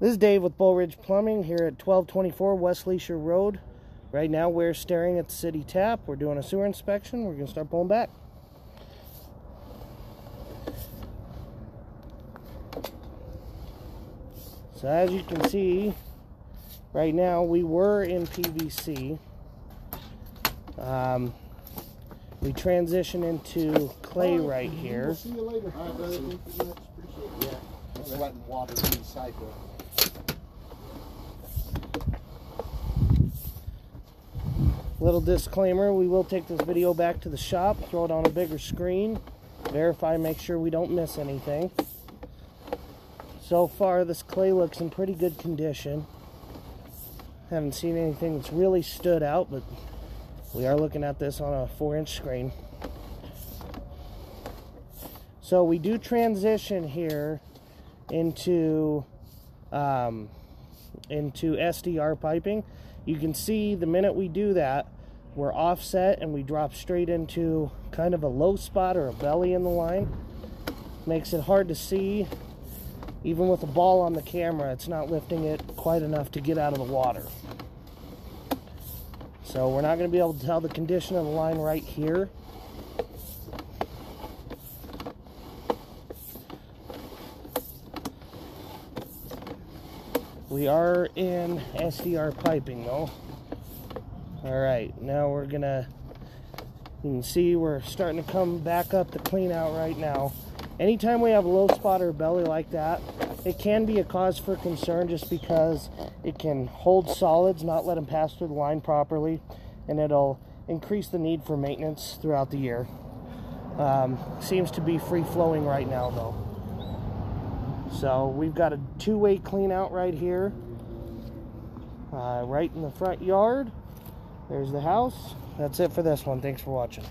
This is Dave with Bull Ridge Plumbing here at 1224 West Leisher Road. Right now we're staring at the city tap. We're doing a sewer inspection. We're going to start pulling back. So as you can see, right now we were in PVC. Um, we transition into clay right here. See you later. All right, brother. Thank you much. Appreciate it. Yeah. Just letting water recycle. Little disclaimer, we will take this video back to the shop, throw it on a bigger screen, verify, make sure we don't miss anything. So far, this clay looks in pretty good condition. Haven't seen anything that's really stood out, but we are looking at this on a 4-inch screen. So we do transition here into um, into SDR piping. You can see the minute we do that, we're offset and we drop straight into kind of a low spot or a belly in the line. Makes it hard to see. Even with a ball on the camera, it's not lifting it quite enough to get out of the water. So we're not going to be able to tell the condition of the line right here. We are in SDR piping though. Alright, now we're gonna, you can see we're starting to come back up to clean out right now. Anytime we have a low spot or belly like that, it can be a cause for concern just because it can hold solids, not let them pass through the line properly, and it'll increase the need for maintenance throughout the year. Um, seems to be free flowing right now though. So we've got a two-way clean out right here. Uh, right in the front yard. There's the house. That's it for this one. Thanks for watching.